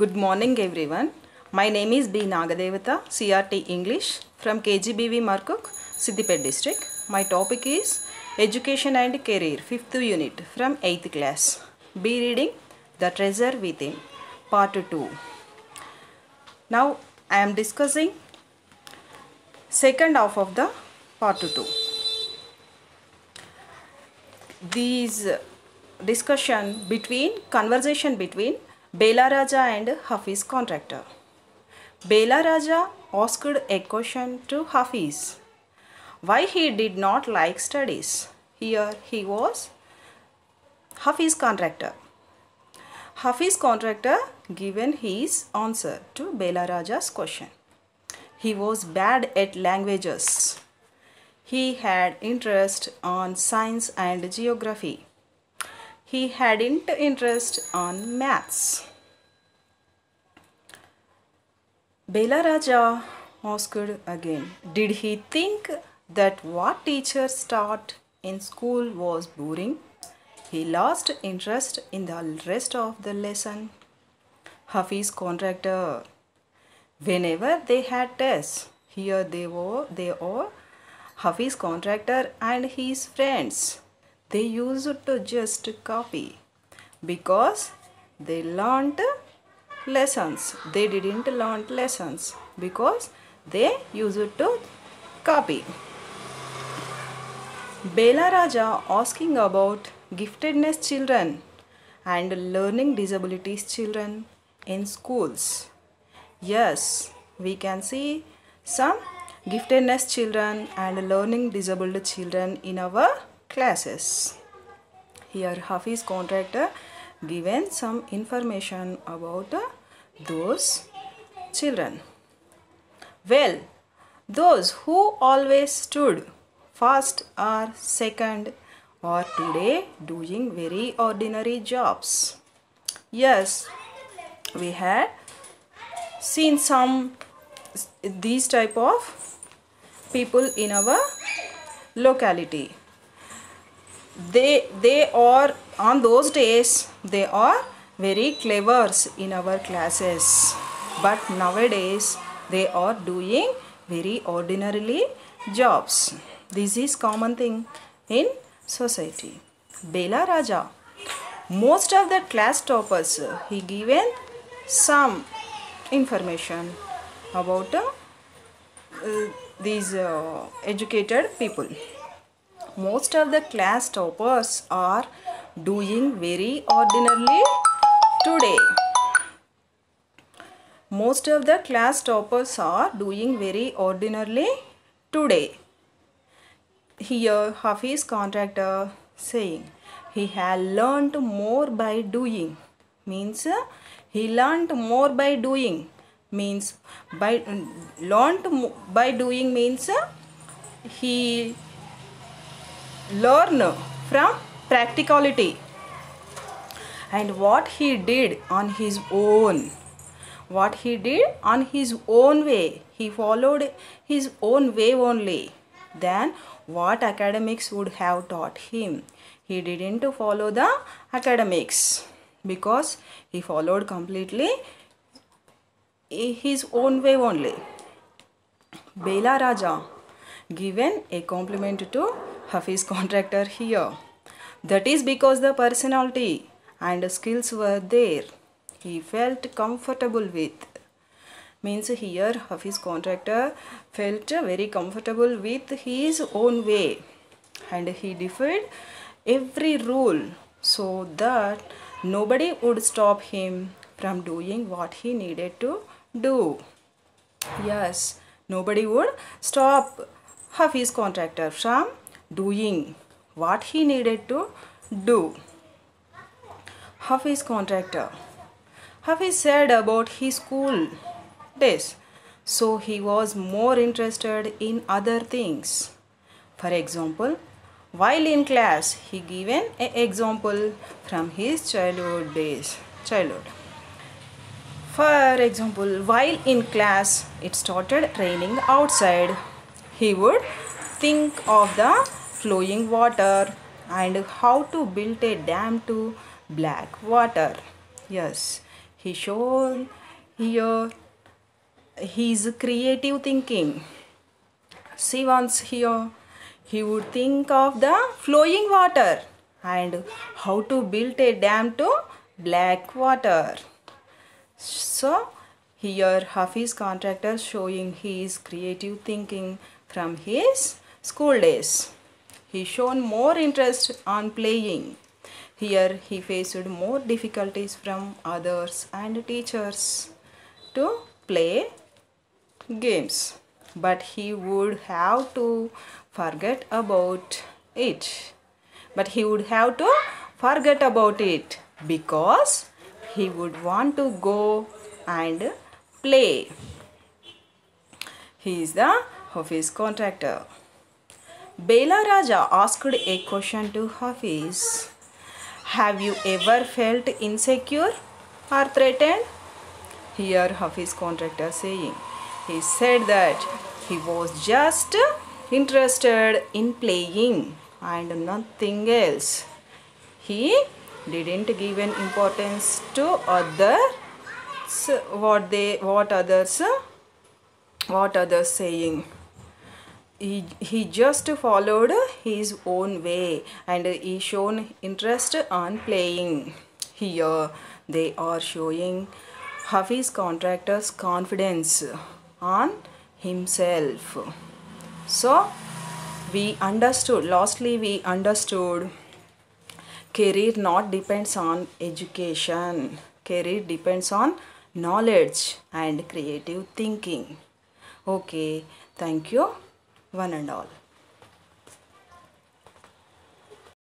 Good morning everyone. My name is B. Nagadevata, CRT English from KGBV Markuk, Siddipet district. My topic is Education and Career, 5th unit from 8th class. Be reading The Treasure Within, part 2. Now I am discussing second half of the part 2. These discussion between conversation between Bela Raja and Hafeez contractor. Bela Raja asked a question to Hafeez why he did not like studies. Here he was Hafeez contractor. Hafeez contractor given his answer to Bela Raja's question. He was bad at languages. He had interest on science and geography. He hadn't interest on maths. Bela Raja asked again, Did he think that what teachers taught in school was boring? He lost interest in the rest of the lesson. Hafeez contractor. Whenever they had tests, here they were, they were Hafeez contractor and his friends. They used to just copy because they learned lessons. They didn't learn lessons because they used to copy. Bela Raja asking about giftedness children and learning disabilities children in schools. Yes, we can see some giftedness children and learning disabled children in our classes. Here Hafeez contractor given some information about those children. Well, those who always stood first or second or today doing very ordinary jobs. Yes, we had seen some these type of people in our locality they they are on those days they are very clever in our classes. But nowadays they are doing very ordinarily jobs. This is common thing in society. Bela raja. Most of the class toppers he given some information about uh, uh, these uh, educated people most of the class toppers are doing very ordinarily today. Most of the class toppers are doing very ordinarily today. Here hafeez contractor saying he had learned more by doing. Means he learned more by doing. Means by learned by doing means he learn from practicality. And what he did on his own. What he did on his own way. He followed his own way only than what academics would have taught him. He didn't follow the academics because he followed completely his own way only. Bela raja given a compliment to Hafeez contractor here. That is because the personality and skills were there. He felt comfortable with. Means here Hafeez contractor felt very comfortable with his own way and he defied every rule so that nobody would stop him from doing what he needed to do. Yes, nobody would stop Hafeez contractor from doing what he needed to do. Hafeez contractor. Hafeez said about his school days. So he was more interested in other things. For example, while in class, he given an example from his childhood days. Childhood. For example, while in class, it started raining outside. He would think of the flowing water and how to build a dam to black water. Yes, he shown here his creative thinking. See once here he would think of the flowing water and how to build a dam to black water. So here Hafeez contractor showing his creative thinking from his school days. He shown more interest on playing. Here he faced more difficulties from others and teachers to play games. But he would have to forget about it. But he would have to forget about it because he would want to go and play. He is the Hafeez contractor. Bela Raja asked a question to Hafeez. Have you ever felt insecure or threatened? Here Hafeez contractor saying. He said that he was just interested in playing and nothing else. He didn't give an importance to others what they what others what others saying he, he just followed his own way and he shown interest on playing. Here they are showing Hafeez contractor's confidence on himself. So we understood lastly we understood career not depends on education. Career depends on knowledge and creative thinking. Okay thank you one and all